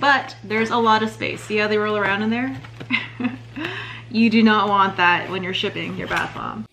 but there's a lot of space. See how they roll around in there? you do not want that when you're shipping your bath bomb.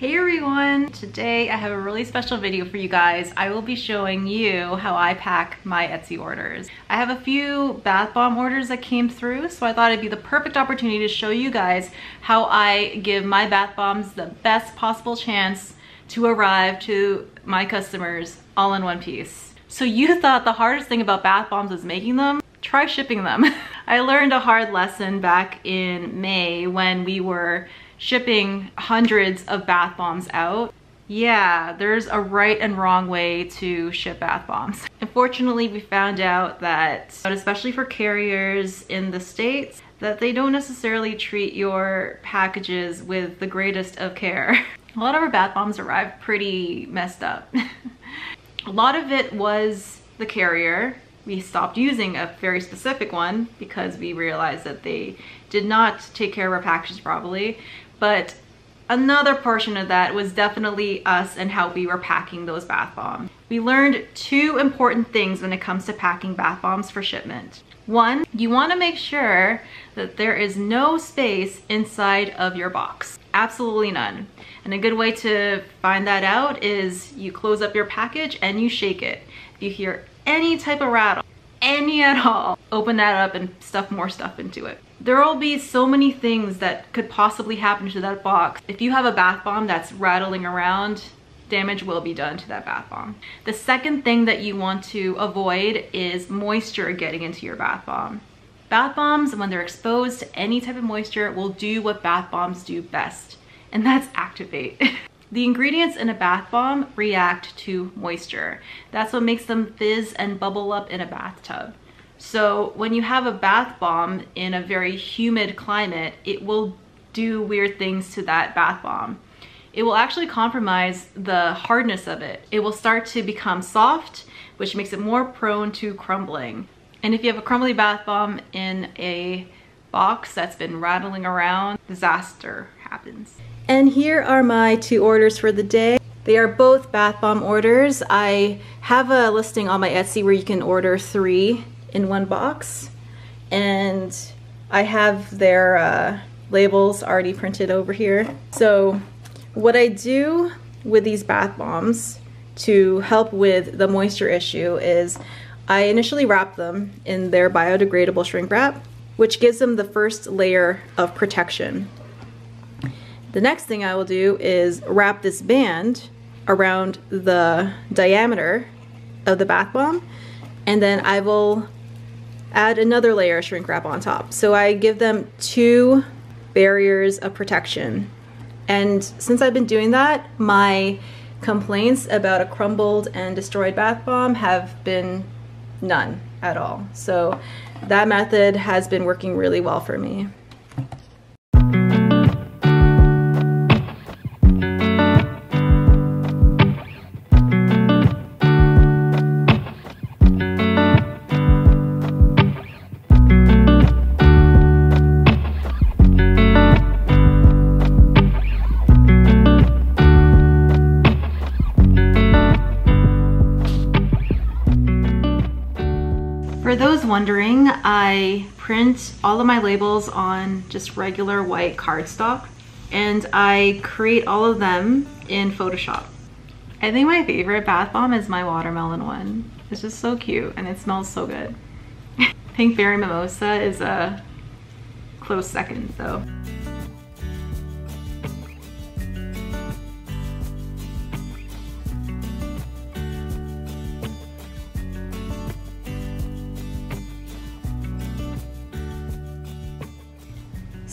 Hey everyone! Today I have a really special video for you guys. I will be showing you how I pack my Etsy orders. I have a few bath bomb orders that came through, so I thought it'd be the perfect opportunity to show you guys how I give my bath bombs the best possible chance to arrive to my customers all in one piece. So you thought the hardest thing about bath bombs was making them? Try shipping them. I learned a hard lesson back in May when we were shipping hundreds of bath bombs out. Yeah, there's a right and wrong way to ship bath bombs. Unfortunately, we found out that, especially for carriers in the States, that they don't necessarily treat your packages with the greatest of care. A lot of our bath bombs arrived pretty messed up. a lot of it was the carrier. We stopped using a very specific one because we realized that they did not take care of our packages properly but another portion of that was definitely us and how we were packing those bath bombs. We learned two important things when it comes to packing bath bombs for shipment. One, you wanna make sure that there is no space inside of your box. Absolutely none. And a good way to find that out is you close up your package and you shake it. If you hear any type of rattle, any at all, open that up and stuff more stuff into it there will be so many things that could possibly happen to that box. If you have a bath bomb that's rattling around, damage will be done to that bath bomb. The second thing that you want to avoid is moisture getting into your bath bomb. Bath bombs, when they're exposed to any type of moisture, will do what bath bombs do best, and that's activate. the ingredients in a bath bomb react to moisture. That's what makes them fizz and bubble up in a bathtub. So when you have a bath bomb in a very humid climate, it will do weird things to that bath bomb. It will actually compromise the hardness of it. It will start to become soft, which makes it more prone to crumbling. And if you have a crumbly bath bomb in a box that's been rattling around, disaster happens. And here are my two orders for the day. They are both bath bomb orders. I have a listing on my Etsy where you can order three in one box and I have their uh, labels already printed over here. So what I do with these bath bombs to help with the moisture issue is I initially wrap them in their biodegradable shrink wrap, which gives them the first layer of protection. The next thing I will do is wrap this band around the diameter of the bath bomb, and then I will add another layer of shrink wrap on top. So I give them two barriers of protection. And since I've been doing that, my complaints about a crumbled and destroyed bath bomb have been none at all. So that method has been working really well for me. Those wondering, I print all of my labels on just regular white cardstock and I create all of them in Photoshop. I think my favorite bath bomb is my watermelon one. It's just so cute and it smells so good. Pink Berry Mimosa is a close second though.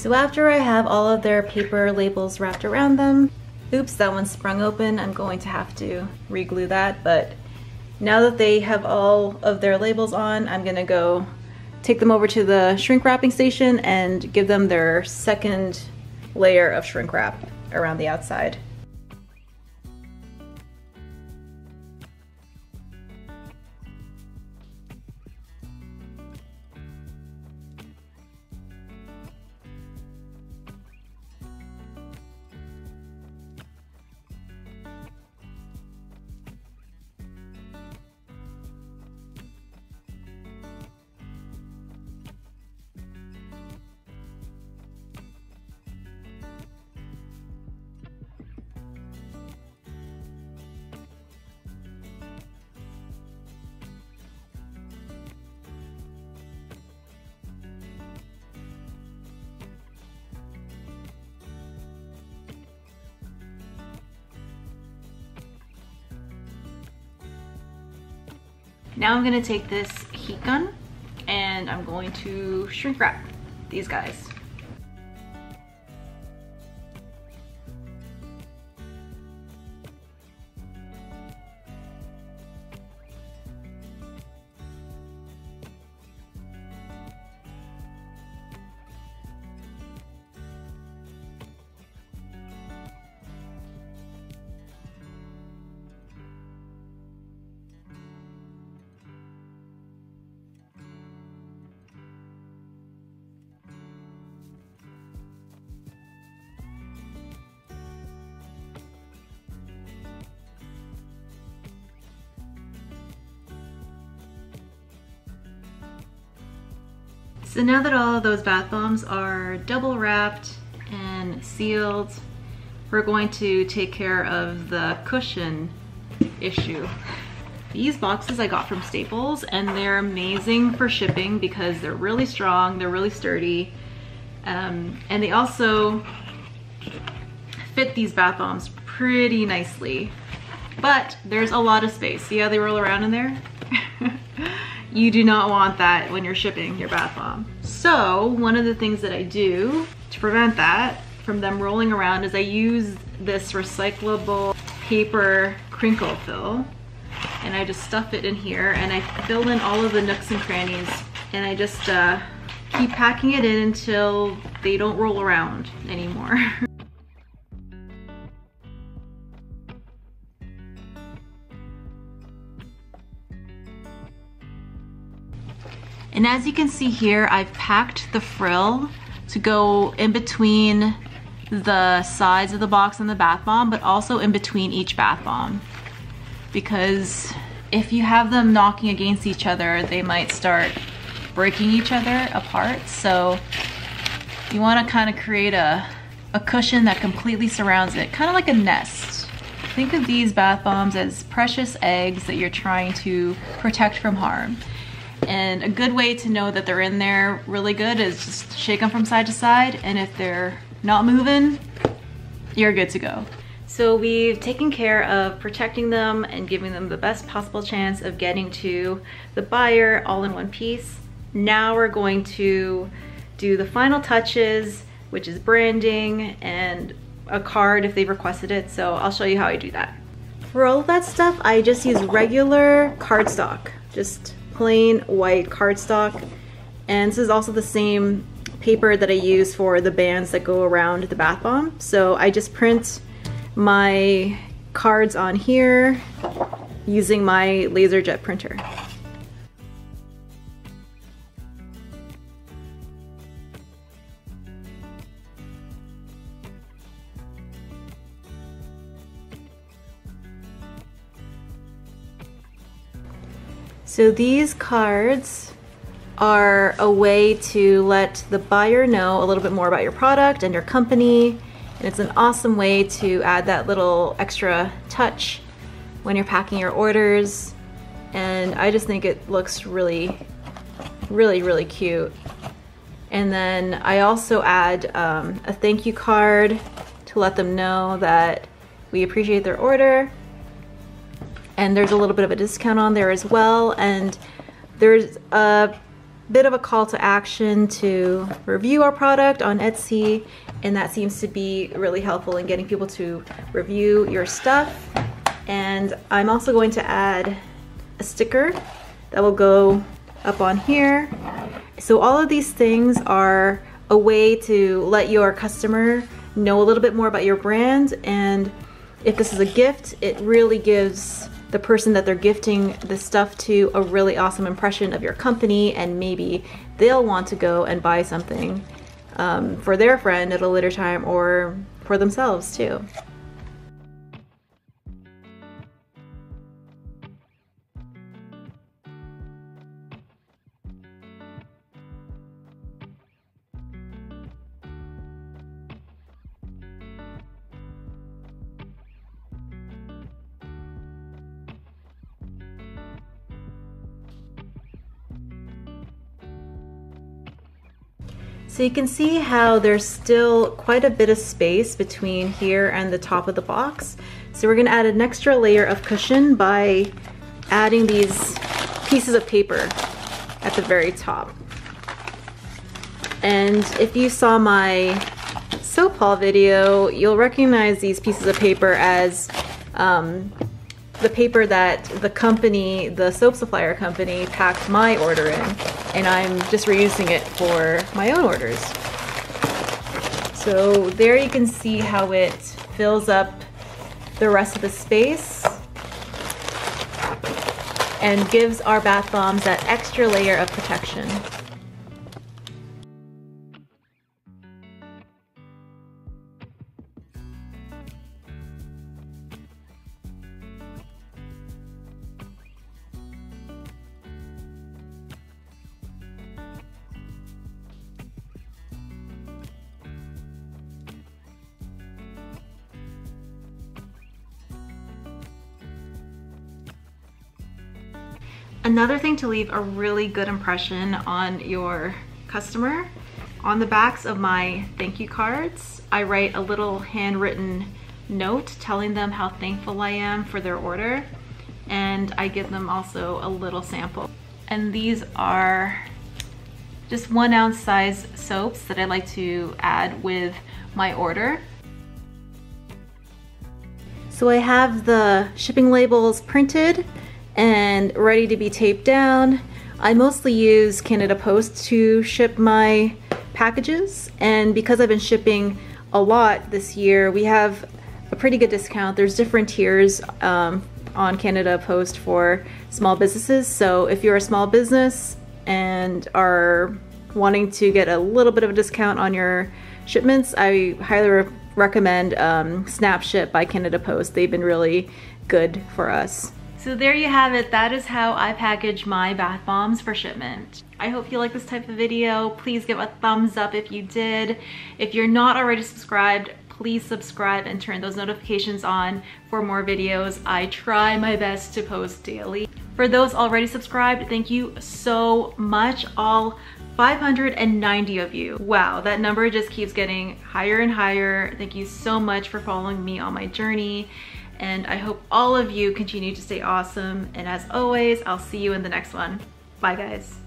So after I have all of their paper labels wrapped around them, oops, that one sprung open. I'm going to have to reglue that, but now that they have all of their labels on, I'm gonna go take them over to the shrink wrapping station and give them their second layer of shrink wrap around the outside. Now I'm gonna take this heat gun and I'm going to shrink wrap these guys. So now that all of those bath bombs are double wrapped and sealed, we're going to take care of the cushion issue. These boxes I got from Staples and they're amazing for shipping because they're really strong, they're really sturdy, um, and they also fit these bath bombs pretty nicely. But there's a lot of space. See how they roll around in there? You do not want that when you're shipping your bath bomb. So one of the things that I do to prevent that from them rolling around is I use this recyclable paper crinkle fill and I just stuff it in here and I fill in all of the nooks and crannies and I just uh, keep packing it in until they don't roll around anymore. And as you can see here, I've packed the frill to go in between the sides of the box and the bath bomb, but also in between each bath bomb. Because if you have them knocking against each other, they might start breaking each other apart. So you wanna kind of create a, a cushion that completely surrounds it, kind of like a nest. Think of these bath bombs as precious eggs that you're trying to protect from harm. And a good way to know that they're in there really good is just shake them from side to side. And if they're not moving, you're good to go. So we've taken care of protecting them and giving them the best possible chance of getting to the buyer all in one piece. Now we're going to do the final touches, which is branding and a card if they've requested it. So I'll show you how I do that. For all of that stuff, I just use regular cardstock. Just plain white cardstock. And this is also the same paper that I use for the bands that go around the bath bomb. So I just print my cards on here using my LaserJet printer. So these cards are a way to let the buyer know a little bit more about your product and your company. And it's an awesome way to add that little extra touch when you're packing your orders. And I just think it looks really, really, really cute. And then I also add um, a thank you card to let them know that we appreciate their order and there's a little bit of a discount on there as well. And there's a bit of a call to action to review our product on Etsy. And that seems to be really helpful in getting people to review your stuff. And I'm also going to add a sticker that will go up on here. So all of these things are a way to let your customer know a little bit more about your brand. And if this is a gift it really gives the person that they're gifting the stuff to a really awesome impression of your company and maybe they'll want to go and buy something um, for their friend at a later time or for themselves too. So you can see how there's still quite a bit of space between here and the top of the box. So we're gonna add an extra layer of cushion by adding these pieces of paper at the very top. And if you saw my soap haul video, you'll recognize these pieces of paper as um, the paper that the company, the soap supplier company, packed my order in, and I'm just reusing it for my own orders. So there you can see how it fills up the rest of the space and gives our bath bombs that extra layer of protection. Another thing to leave a really good impression on your customer, on the backs of my thank you cards, I write a little handwritten note telling them how thankful I am for their order and I give them also a little sample. And these are just one ounce size soaps that I like to add with my order. So I have the shipping labels printed and ready to be taped down. I mostly use Canada Post to ship my packages and because I've been shipping a lot this year, we have a pretty good discount. There's different tiers um, on Canada Post for small businesses. So if you're a small business and are wanting to get a little bit of a discount on your shipments, I highly re recommend um, SnapShip by Canada Post. They've been really good for us. So there you have it. That is how I package my bath bombs for shipment. I hope you like this type of video. Please give a thumbs up if you did. If you're not already subscribed, please subscribe and turn those notifications on for more videos. I try my best to post daily. For those already subscribed, thank you so much. All 590 of you. Wow, that number just keeps getting higher and higher. Thank you so much for following me on my journey and I hope all of you continue to stay awesome. And as always, I'll see you in the next one. Bye guys.